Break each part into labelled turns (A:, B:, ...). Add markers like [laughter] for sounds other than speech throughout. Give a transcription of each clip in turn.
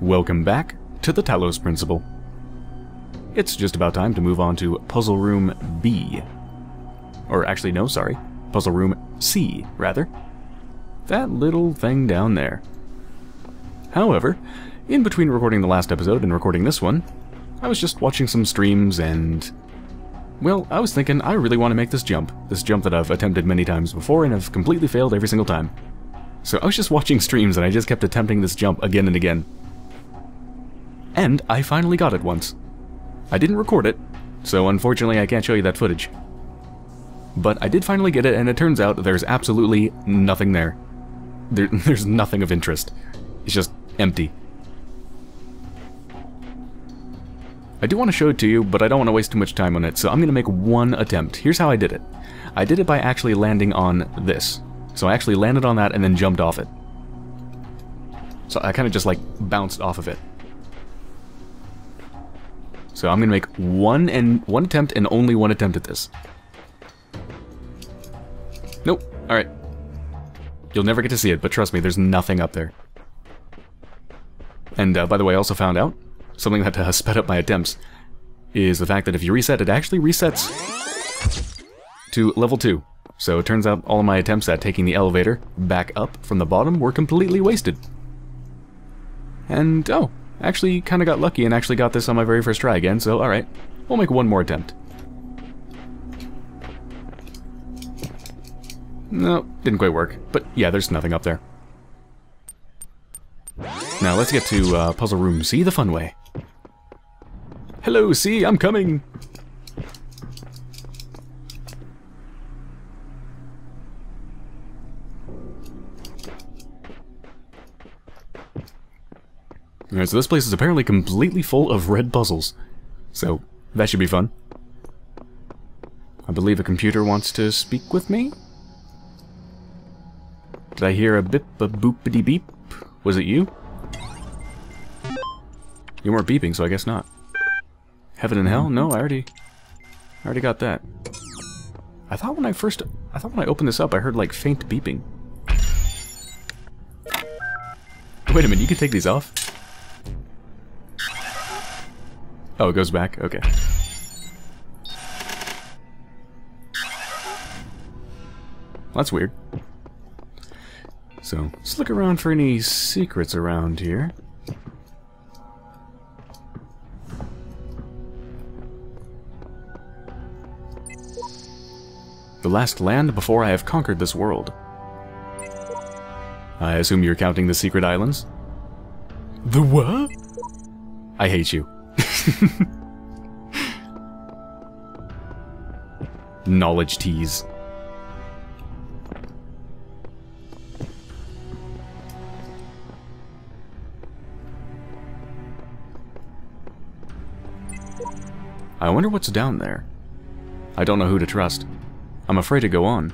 A: Welcome back to the Talos Principle. It's just about time to move on to Puzzle Room B. Or actually, no, sorry. Puzzle Room C, rather. That little thing down there. However, in between recording the last episode and recording this one, I was just watching some streams and... Well, I was thinking I really want to make this jump. This jump that I've attempted many times before and have completely failed every single time. So I was just watching [laughs] streams and I just kept attempting this jump again and again. And I finally got it once. I didn't record it, so unfortunately I can't show you that footage. But I did finally get it, and it turns out there's absolutely nothing there. there [laughs] there's nothing of interest. It's just empty. I do want to show it to you, but I don't want to waste too much time on it, so I'm going to make one attempt. Here's how I did it. I did it by actually landing on this. So I actually landed on that and then jumped off it. So I kind of just like bounced off of it. So I'm gonna make one and one attempt and only one attempt at this. Nope. Alright. You'll never get to see it, but trust me, there's nothing up there. And uh, by the way, I also found out, something that uh, [laughs] sped up my attempts, is the fact that if you reset, it actually resets to level 2. So it turns out all of my attempts at taking the elevator back up from the bottom were completely wasted. And, oh, Actually, kind of got lucky and actually got this on my very first try again, so alright. We'll make one more attempt. No, didn't quite work. But yeah, there's nothing up there. Now let's get to uh, Puzzle Room C the fun way. Hello, C, I'm coming! Alright, so this place is apparently completely full of red puzzles. So, that should be fun. I believe a computer wants to speak with me? Did I hear a bip a boopity beep? Was it you? You weren't beeping, so I guess not. Heaven and hell? No, I already... I already got that. I thought when I first... I thought when I opened this up, I heard, like, faint beeping. Wait a minute, you can take these off? Oh, it goes back? Okay. That's weird. So, let's look around for any secrets around here. The last land before I have conquered this world. I assume you're counting the secret islands? The what? I hate you. [laughs] Knowledge tease. I wonder what's down there. I don't know who to trust. I'm afraid to go on.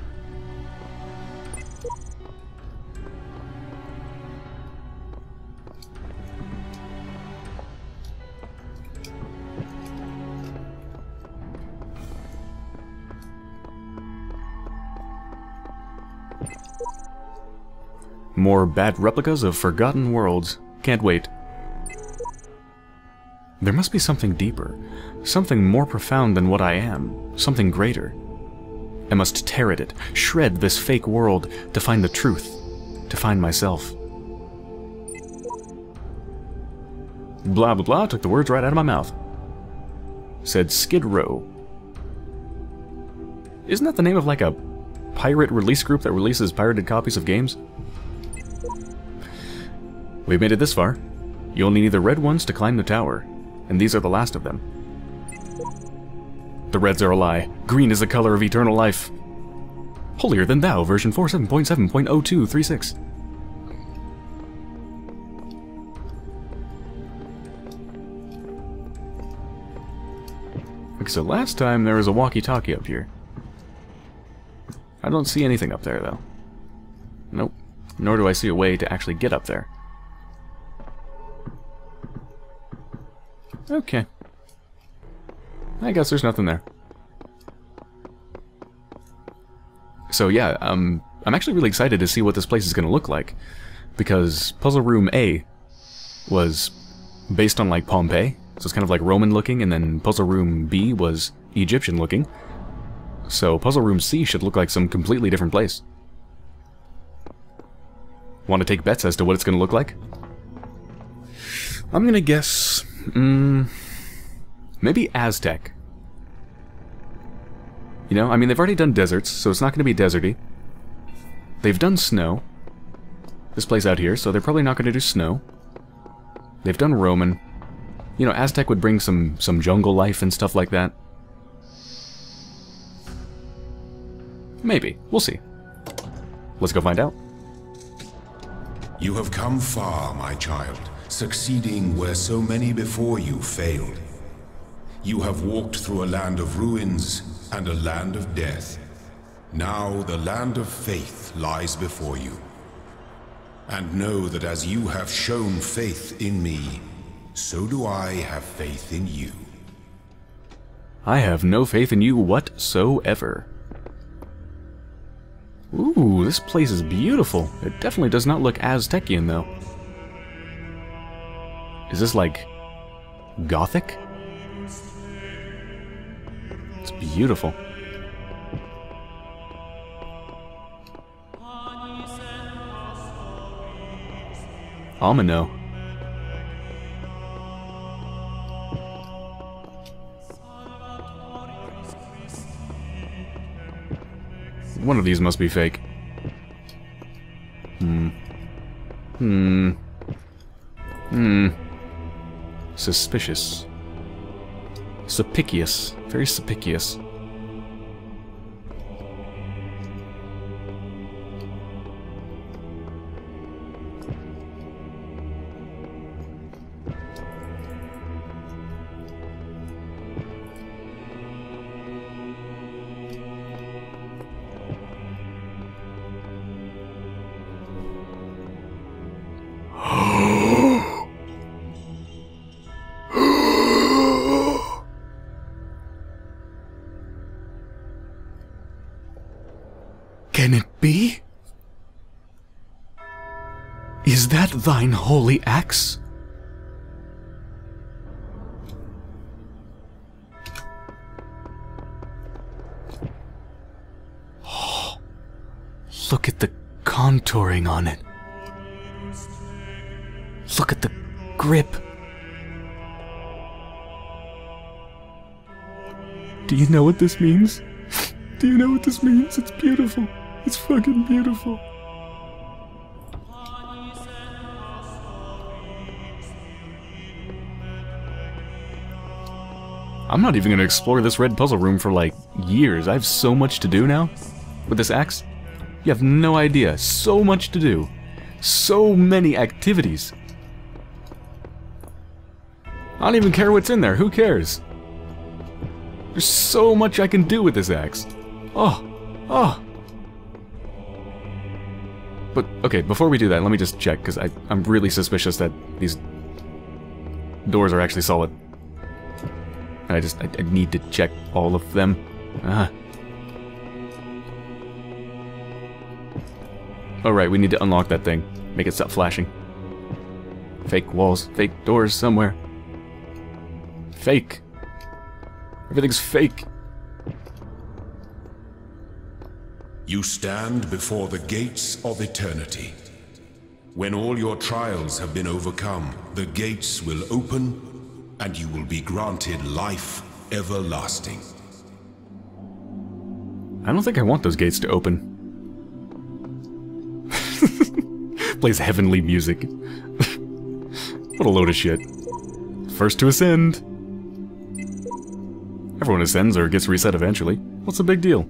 A: More bad replicas of forgotten worlds. Can't wait. There must be something deeper, something more profound than what I am, something greater. I must tear at it, shred this fake world to find the truth, to find myself. Blah blah blah took the words right out of my mouth. Said Skid Row. Isn't that the name of like a pirate release group that releases pirated copies of games? We've made it this far. You only need the red ones to climb the tower, and these are the last of them. The reds are a lie. Green is the color of eternal life. Holier than thou, version 47.7.0236. Okay, so last time there was a walkie-talkie up here. I don't see anything up there, though. Nope. Nor do I see a way to actually get up there. Okay. I guess there's nothing there. So yeah, um, I'm actually really excited to see what this place is going to look like. Because Puzzle Room A was based on like Pompeii, so it's kind of like Roman looking, and then Puzzle Room B was Egyptian looking. So Puzzle Room C should look like some completely different place. Want to take bets as to what it's going to look like? I'm going to guess... Mm, maybe Aztec. You know, I mean, they've already done deserts, so it's not going to be deserty. They've done snow. This place out here, so they're probably not going to do snow. They've done Roman. You know, Aztec would bring some, some jungle life and stuff like that. Maybe. We'll see. Let's go find out.
B: You have come far, my child, succeeding where so many before you failed. You have walked through a land of ruins and a land of death. Now the land of faith lies before you. And know that as you have shown faith in me, so do I have faith in you.
A: I have no faith in you whatsoever. Ooh, this place is beautiful. It definitely does not look Aztecian, though. Is this, like, Gothic? It's beautiful. Amino. One of these must be fake. Hmm. Hmm. Hmm. Suspicious. Suspicious. Very suspicious. Can it be? Is that thine holy axe? Oh, [gasps] look at the contouring on it. Look at the grip. Do you know what this means? [laughs] Do you know what this means? It's beautiful. It's fucking beautiful. I'm not even to explore this red puzzle room for like years. I have so much to do now with this axe. You have no idea. So much to do. So many activities. I don't even care what's in there. Who cares? There's so much I can do with this axe. Oh, oh. Okay, before we do that, let me just check, because I'm really suspicious that these doors are actually solid. I just, I, I need to check all of them. Ah. Alright, we need to unlock that thing. Make it stop flashing. Fake walls, fake doors somewhere. Fake. Everything's fake.
B: You stand before the gates of eternity. When all your trials have been overcome, the gates will open and you will be granted life everlasting.
A: I don't think I want those gates to open. [laughs] Plays heavenly music. [laughs] what a load of shit. First to ascend. Everyone ascends or gets reset eventually. What's the big deal?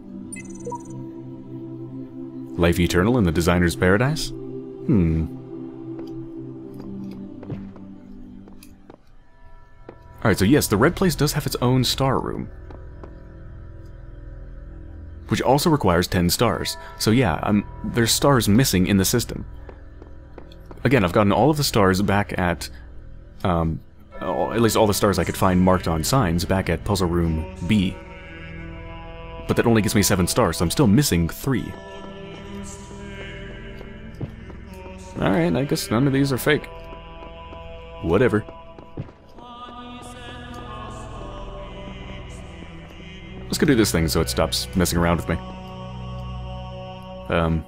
A: Life eternal in the designer's paradise? Hmm. Alright, so yes, the red place does have its own star room. Which also requires 10 stars. So yeah, I'm, there's stars missing in the system. Again, I've gotten all of the stars back at... Um, at least all the stars I could find marked on signs back at Puzzle Room B. But that only gives me 7 stars, so I'm still missing 3. Alright, I guess none of these are fake. Whatever. Let's go do this thing so it stops messing around with me. Um...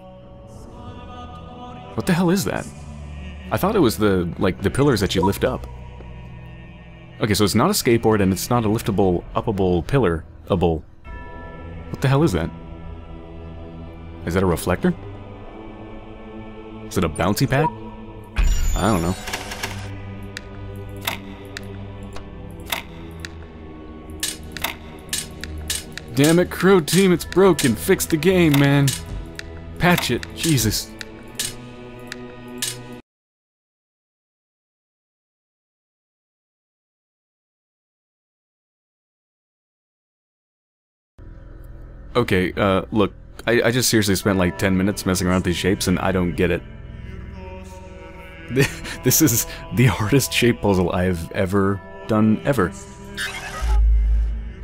A: What the hell is that? I thought it was the, like, the pillars that you lift up. Okay, so it's not a skateboard and it's not a liftable, upable pillar. Able. What the hell is that? Is that a reflector? Is it a bouncy pad? I don't know. Damn it, Croteam, it's broken. Fix the game, man. Patch it. Jesus. Okay, uh, look, I, I just seriously spent like 10 minutes messing around with these shapes and I don't get it. [laughs] This is the hardest shape puzzle I've ever done, ever.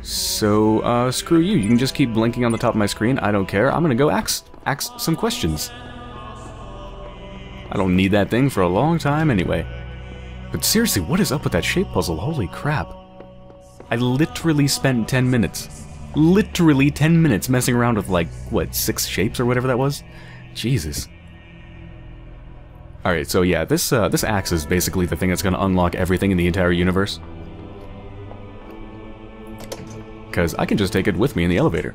A: So, uh, screw you. You can just keep blinking on the top of my screen. I don't care. I'm gonna go ask, ask some questions. I don't need that thing for a long time anyway. But seriously, what is up with that shape puzzle? Holy crap. I literally spent 10 minutes. Literally 10 minutes messing around with like, what, six shapes or whatever that was? Jesus. Alright, so yeah, this uh, this axe is basically the thing that's to unlock everything in the entire universe. Because I can just take it with me in the elevator.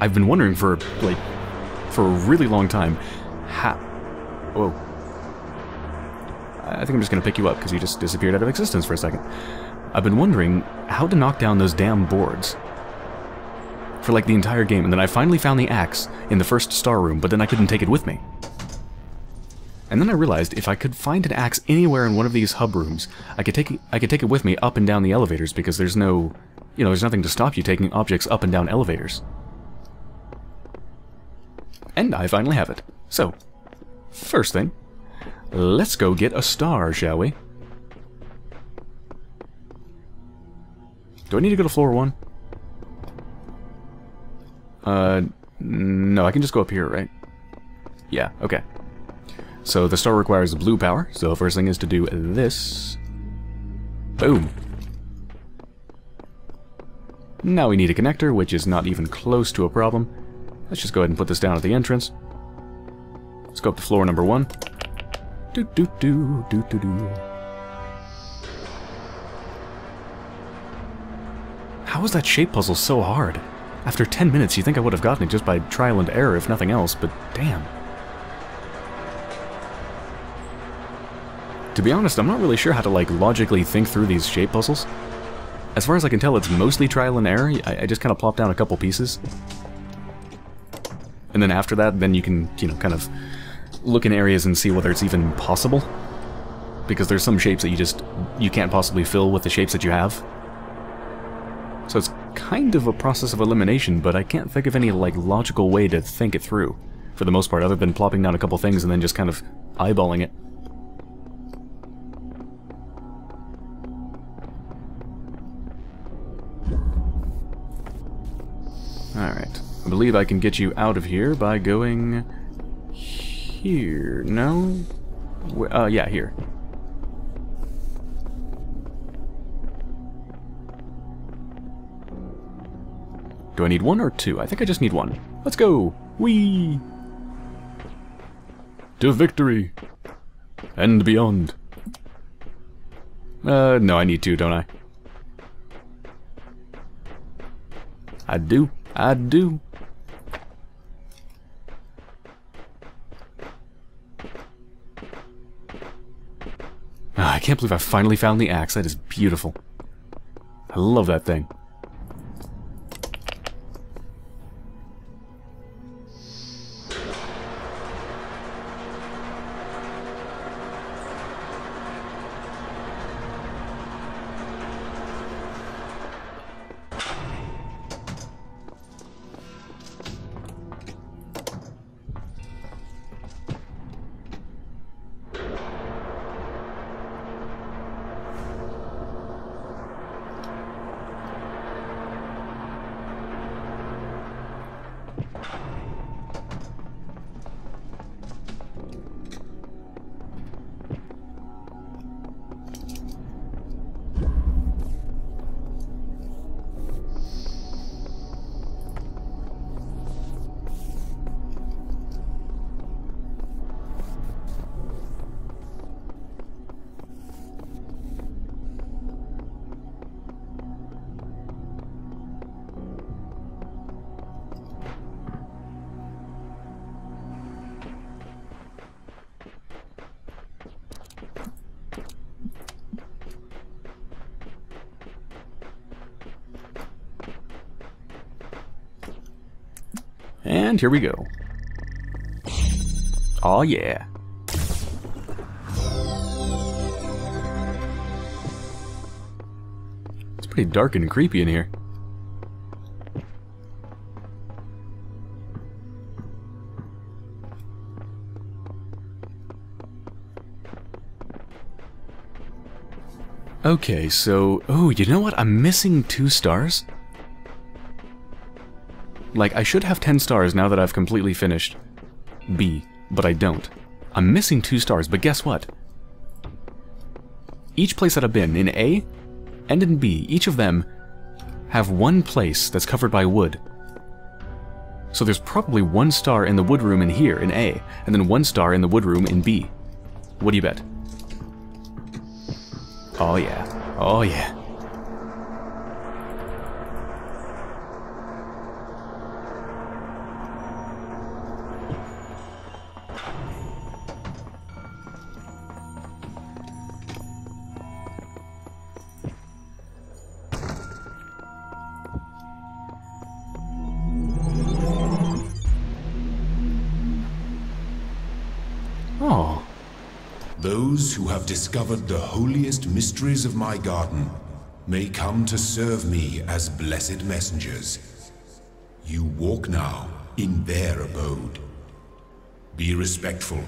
A: I've been wondering for, like, for a really long time, how... Whoa. I think I'm just to pick you up because you just disappeared out of existence for a second. I've been wondering how to knock down those damn boards. For like the entire game, and then I finally found the axe in the first star room, but then I couldn't take it with me. And then I realized if I could find an axe anywhere in one of these hub rooms, I could take it, I could take it with me up and down the elevators because there's no, you know, there's nothing to stop you taking objects up and down elevators. And I finally have it. So, first thing, let's go get a star, shall we? Do I need to go to floor one? Uh, no, I can just go up here, right? Yeah, okay. So the star requires blue power, so first thing is to do this. Boom. Now we need a connector, which is not even close to a problem. Let's just go ahead and put this down at the entrance. Let's go up to floor number one. Do do do do do do. How is that shape puzzle so hard? After 10 minutes, you think I would have gotten it just by trial and error, if nothing else, but damn. To be honest, I'm not really sure how to, like, logically think through these shape puzzles. As far as I can tell, it's mostly trial and error. I, I just kind of plop down a couple pieces. And then after that, then you can, you know, kind of look in areas and see whether it's even possible. Because there's some shapes that you just, you can't possibly fill with the shapes that you have. So it's kind of a process of elimination, but I can't think of any, like, logical way to think it through. For the most part, other than plopping down a couple things and then just kind of eyeballing it. Alright. I believe I can get you out of here by going... here. No? Uh, yeah, here. Do I need one or two? I think I just need one. Let's go! Whee! To victory! And beyond. Uh, no, I need two, don't I? I do. I do. Oh, I can't believe I finally found the axe. That is beautiful. I love that thing. And here we go. Oh yeah. It's pretty dark and creepy in here. Okay, so... Oh, you know what? I'm missing two stars? Like, I should have 10 stars now that I've completely finished B, but I don't. I'm missing two stars, but guess what? Each place that I've been, in A and in B, each of them have one place that's covered by wood. So there's probably one star in the wood room in here, in A, and then one star in the wood room in B. What do you bet? Oh yeah. Oh yeah.
B: Those who have discovered the holiest mysteries of my garden may come to serve me as blessed messengers. You walk now in their abode. Be respectful,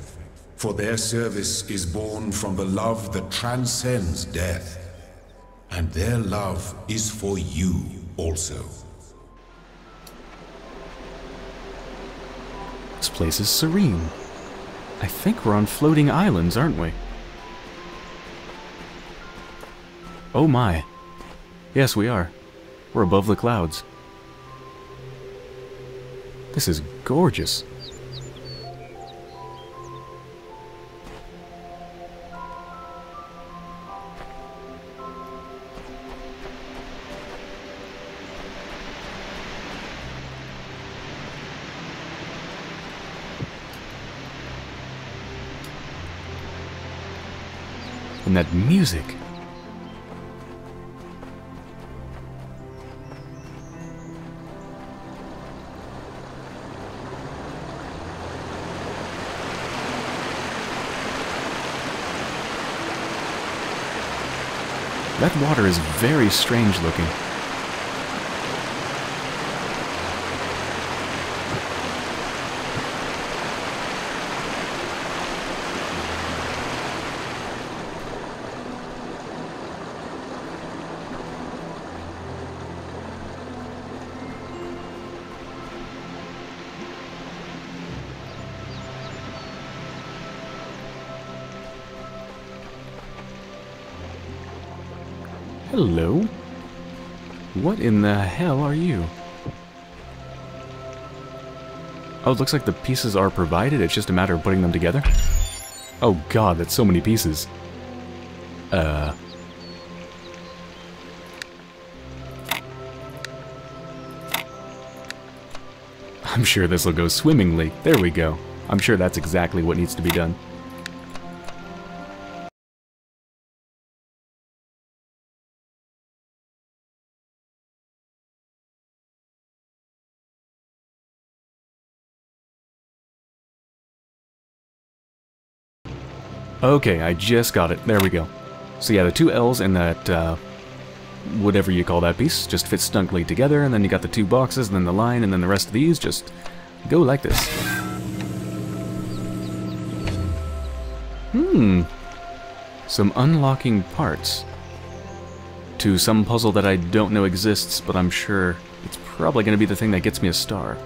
B: for their service is born from the love that transcends death. And their love is for you also.
A: This place is serene. I think we're on floating islands, aren't we? Oh my. Yes, we are. We're above the clouds. This is gorgeous. And that music. That water is very strange looking. Hello? What in the hell are you? Oh, it looks like the pieces are provided, it's just a matter of putting them together? Oh god, that's so many pieces. Uh... I'm sure this will go swimmingly. There we go. I'm sure that's exactly what needs to be done. Okay, I just got it. There we go. So yeah, the two L's and that, uh, whatever you call that piece, just fit snugly together, and then you got the two boxes, and then the line, and then the rest of these just go like this. Hmm. Some unlocking parts. To some puzzle that I don't know exists, but I'm sure it's probably going to be the thing that gets me a star.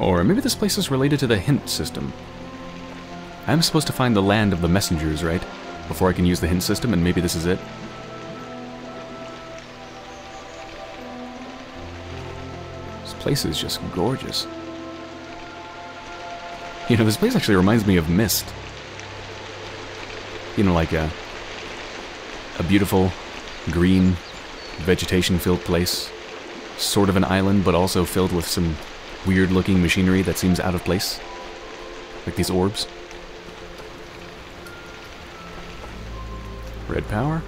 A: Or maybe this place is related to the hint system. I'm supposed to find the land of the messengers, right? Before I can use the hint system, and maybe this is it? This place is just gorgeous. You know, this place actually reminds me of Myst. You know, like a, a beautiful, green, vegetation-filled place. Sort of an island, but also filled with some weird-looking machinery that seems out of place. Like these orbs. Red power?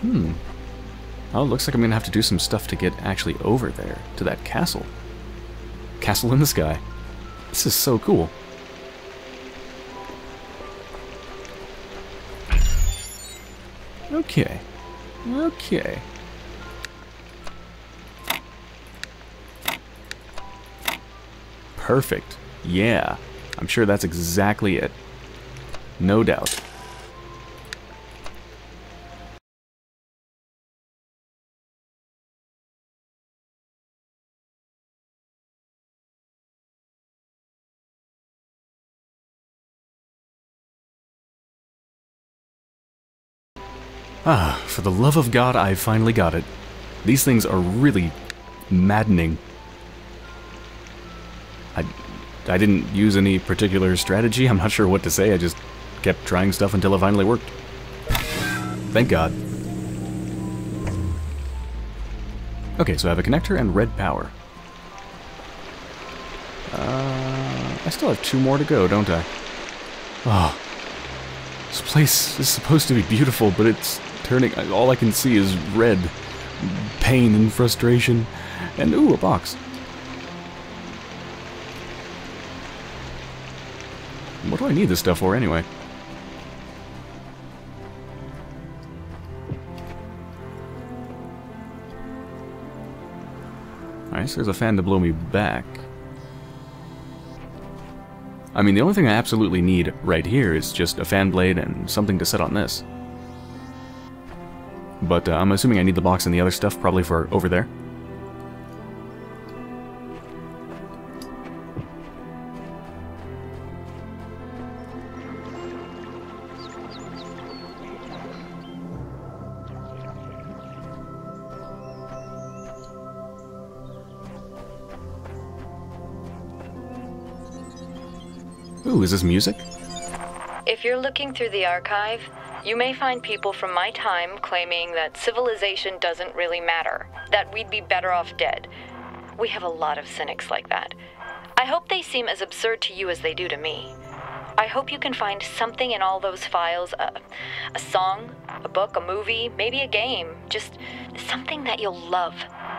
A: Hmm. Oh, looks like I'm gonna have to do some stuff to get actually over there, to that castle. Castle in the sky. This is so cool. Okay. Okay. Perfect. Yeah. I'm sure that's exactly it. No doubt. Ah, for the love of God, I finally got it. These things are really maddening. I, I didn't use any particular strategy. I'm not sure what to say. I just kept trying stuff until it finally worked. Thank God. Okay, so I have a connector and red power. Uh, I still have two more to go, don't I? Oh, this place is supposed to be beautiful, but it's turning... All I can see is red. Pain and frustration. And, ooh, a box. What do I need this stuff for, anyway? Alright, so there's a fan to blow me back. I mean, the only thing I absolutely need right here is just a fan blade and something to set on this. But uh, I'm assuming I need the box and the other stuff probably for over there. This music?
C: If you're looking through the archive, you may find people from my time claiming that civilization doesn't really matter, that we'd be better off dead. We have a lot of cynics like that. I hope they seem as absurd to you as they do to me. I hope you can find something in all those files a, a song, a book, a movie, maybe a game. Just something that you'll love,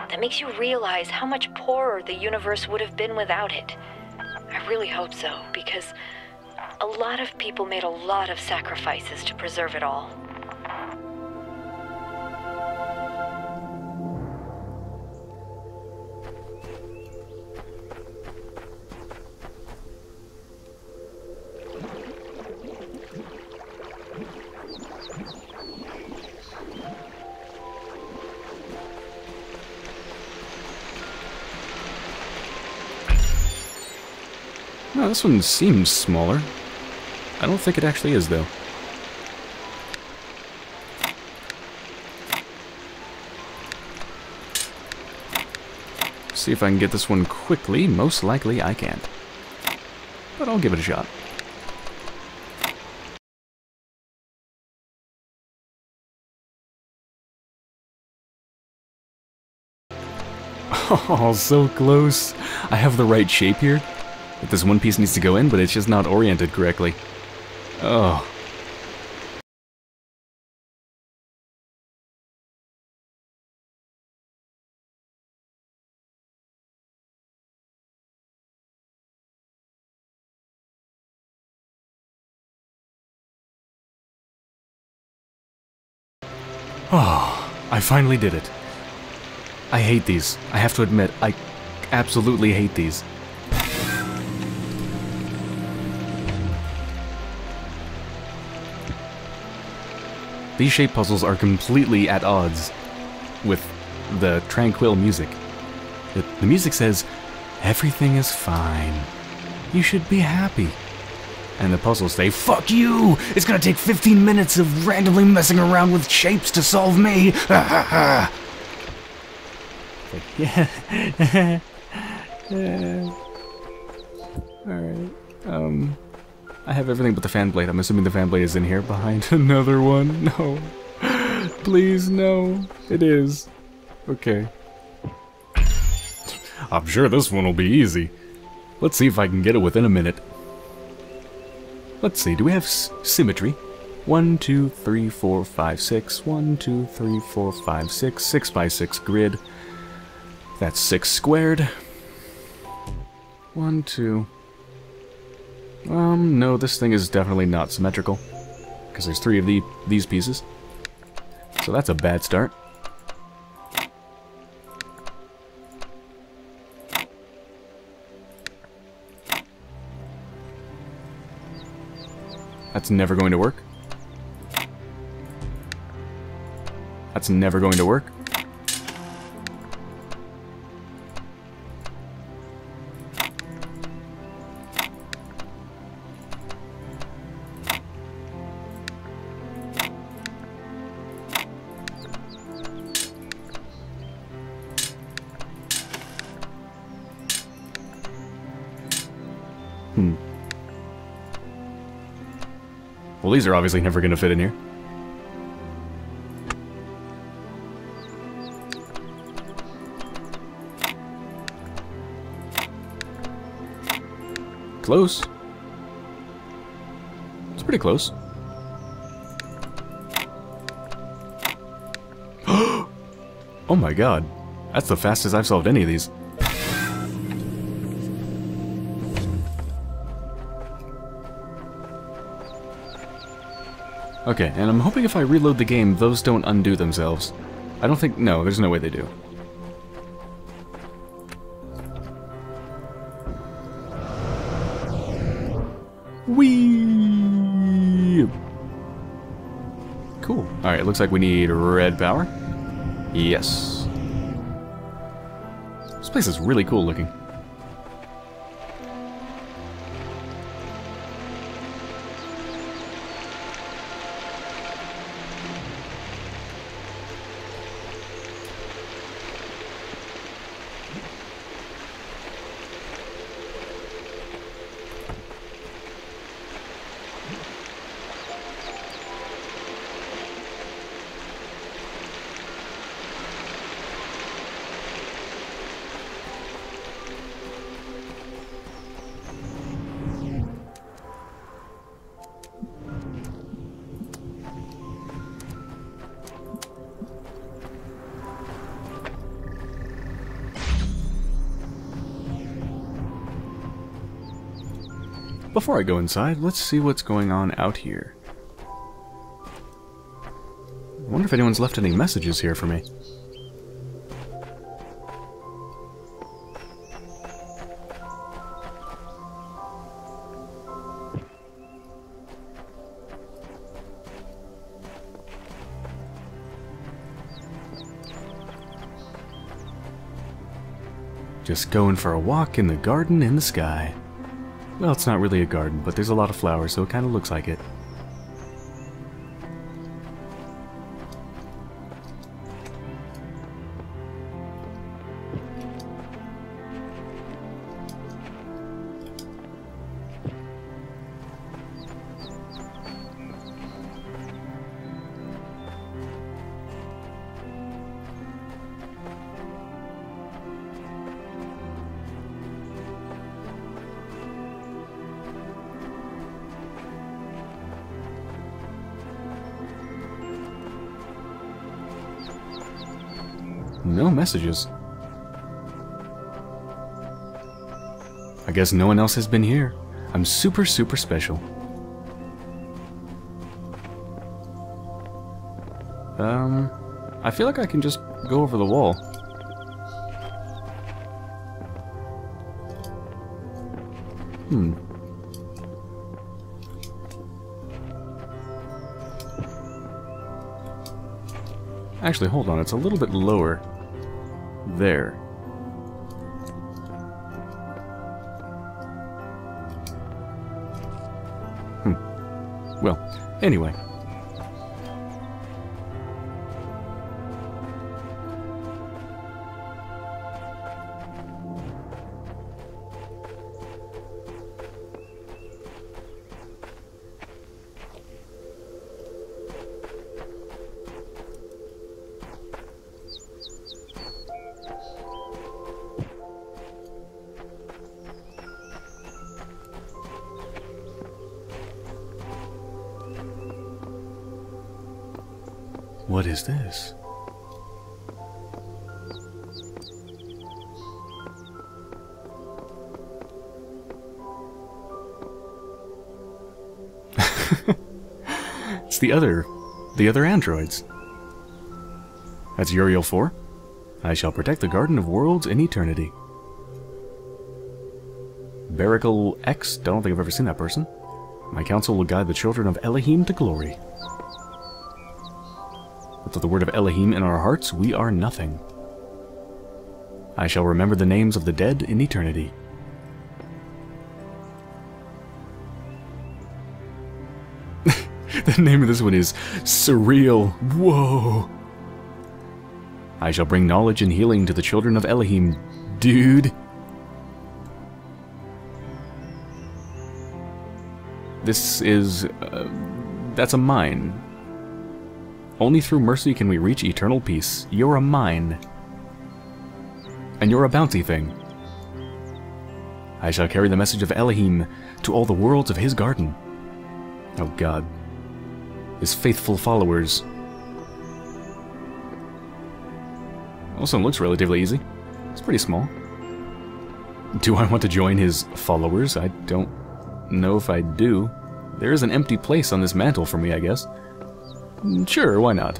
C: that makes you realize how much poorer the universe would have been without it. I really hope so, because a lot of people made a lot of sacrifices to preserve it all.
A: This one seems smaller. I don't think it actually is, though. See if I can get this one quickly. Most likely I can't. But I'll give it a shot. [laughs] Oh, so close. I have the right shape here. But this one piece needs to go in, but it's just not oriented correctly. Oh. Oh, I finally did it. I hate these. I have to admit, I absolutely hate these. These shape puzzles are completely at odds with the tranquil music. The, the music says, everything is fine. You should be happy. And the puzzles say, fuck you! It's gonna take 15 minutes of randomly messing around with shapes to solve me! Ha! [laughs] Yeah. Alright. Um. I have everything but the fan blade. I'm assuming the fan blade is in here behind [laughs] another one. No. Please, no. It is. Okay. I'm sure this one will be easy. Let's see if I can get it within a minute. Let's see, do we have symmetry? One, two, three, four, five, six. One, two, three, four, five, six. Six by six grid. That's six squared. One, two. Um, no, this thing is definitely not symmetrical. Because there's three of the these pieces. So that's a bad start. That's never going to work. That's never going to work. Are obviously never going to fit in here. Close. It's pretty close. [gasps] oh my god. That's the fastest I've solved any of these. Okay, and I'm hoping if I reload the game, those don't undo themselves. I don't think... No, there's no way they do. Whee! Cool. Alright, it looks like we need red power. Yes. This place is really cool looking. Before I go inside, let's see what's going on out here. I wonder if anyone's left any messages here for me. Just going for a walk in the garden in the sky. Well, it's not really a garden, but there's a lot of flowers, so it kind of looks like it. Messages. I guess no one else has been here. I'm super, super special. Um, I feel like I can just go over the wall. Hmm. Actually, hold on, it's a little bit lower. There. Hmm. Well, anyway. The other, the other androids. That's Uriel 4. I shall protect the Garden of Worlds in eternity. Barakel X, don't think I've ever seen that person. My counsel will guide the children of Elohim to glory. Without the word of Elohim in our hearts, we are nothing. I shall remember the names of the dead in eternity. [laughs] name of this one is Surreal. Whoa. I shall bring knowledge and healing to the children of Elohim. Dude. This is... Uh, that's a mine. Only through mercy can we reach eternal peace. You're a mine. And you're a bounty thing. I shall carry the message of Elohim to all the worlds of his garden. Oh god. His faithful followers. Also looks relatively easy. It's pretty small. Do I want to join his followers? I don't know if I do. There is an empty place on this mantle for me, I guess. Mm, sure, why not?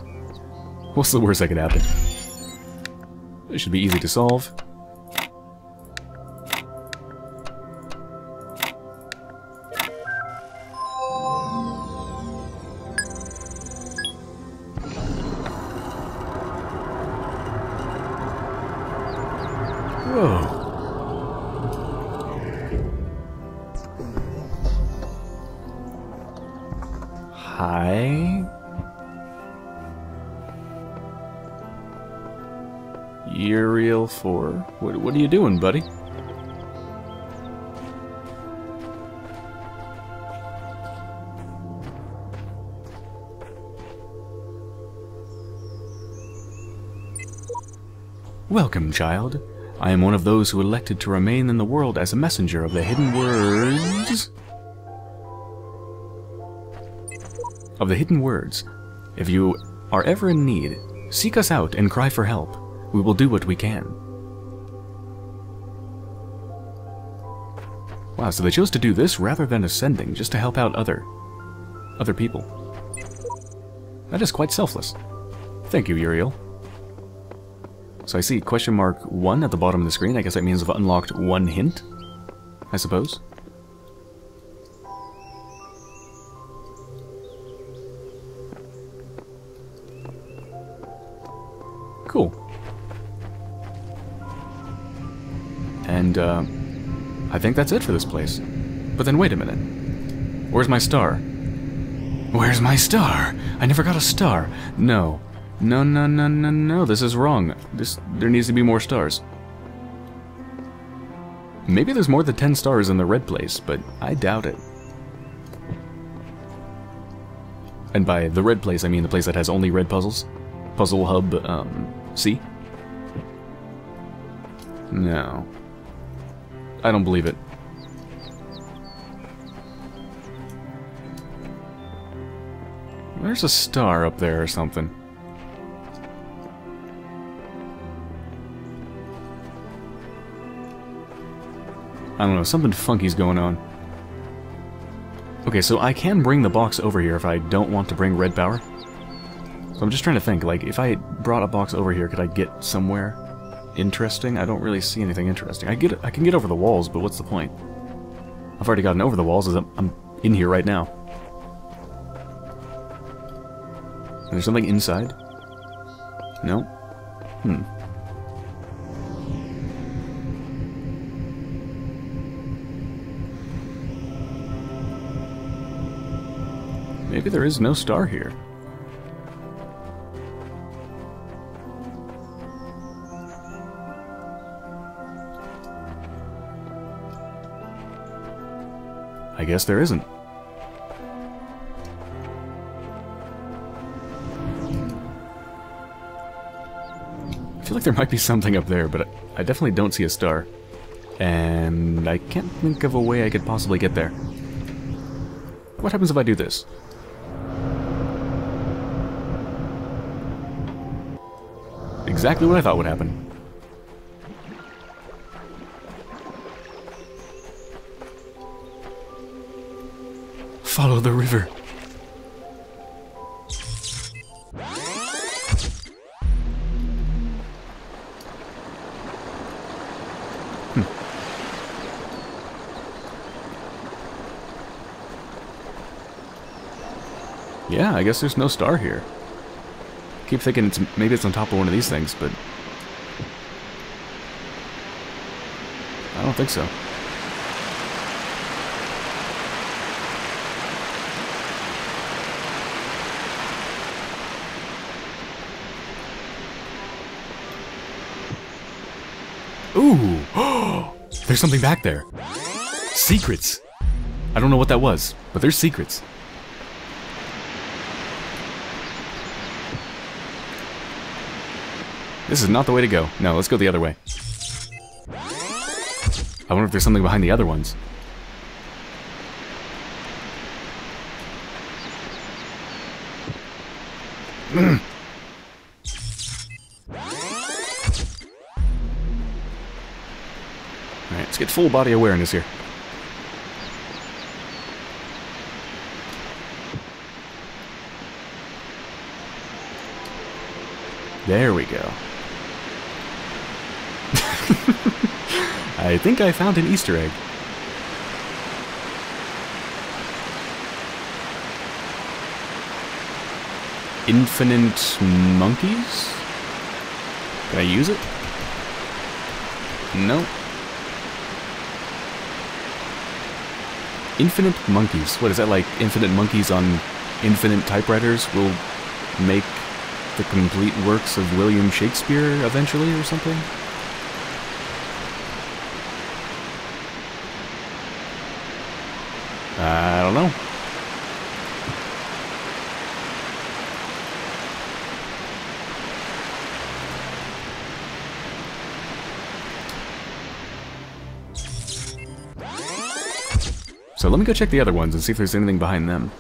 A: What's the worst that could happen? It should be easy to solve. Doing, buddy? Welcome, child. I am one of those who elected to remain in the world as a messenger of the hidden words... Of the hidden words. If you are ever in need, seek us out and cry for help. We will do what we can. Wow, so they chose to do this rather than ascending, just to help out other... other people. That is quite selfless. Thank you, Uriel. So I see question mark 1 at the bottom of the screen. I guess that means I've unlocked one hint, I suppose. Cool. And, uh, I think that's it for this place. But then wait a minute. Where's my star? Where's my star? I never got a star. No. No, no, no, no, no. This is wrong. This, there needs to be more stars. Maybe there's more than 10 stars in the red place, but I doubt it. And by the red place, I mean the place that has only red puzzles. Puzzle Hub, um, C? No. I don't believe it. There's a star up there or something. I don't know, something funky's going on. Okay, so I can bring the box over here if I don't want to bring red power. So I'm just trying to think, like, if I brought a box over here, could I get somewhere interesting? I don't really see anything interesting. I get, I can get over the walls, but what's the point? I've already gotten over the walls as I'm, I'm in here right now. Is there something inside? No? Hmm. Maybe there is no star here. I guess there isn't. I feel like there might be something up there, but I definitely don't see a star. And I can't think of a way I could possibly get there. What happens if I do this? exactly what I thought would happen. Follow the river. Hmm. Yeah, I guess there's no star here. Keep thinking it's maybe it's on top of one of these things, but I don't think so. Ooh! [gasps] there's something back there. Secrets! I don't know what that was, but there's secrets. This is not the way to go. No, let's go the other way. I wonder if there's something behind the other ones. [clears throat] get full body awareness here. There we go. [laughs] I think I found an Easter egg. Infinite monkeys? Can I use it? No. Infinite monkeys. What is that like? Infinite monkeys on infinite typewriters will make the complete works of William Shakespeare eventually or something? I don't know. So let me go check the other ones and see if there's anything behind them.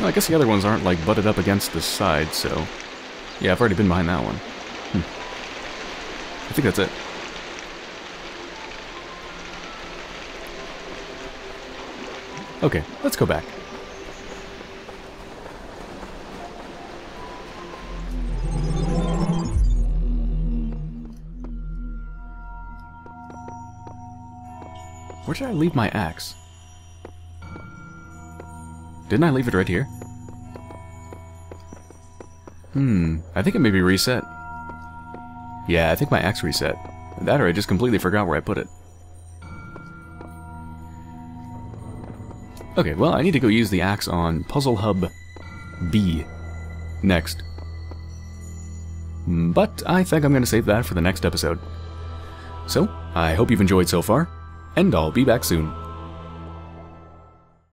A: I guess the other ones aren't, like, butted up against the side, so... Yeah, I've already been behind that one. Hmm. I think that's it. Okay, let's go back. Where did I leave my axe? Didn't I leave it right here? Hmm, I think it may be reset. Yeah, I think my axe reset. That or I just completely forgot where I put it. Okay, well, I need to go use the axe on Puzzle Hub B next. Mm, but I think I'm going to save that for the next episode. So, I hope you've enjoyed so far, and I'll be back soon.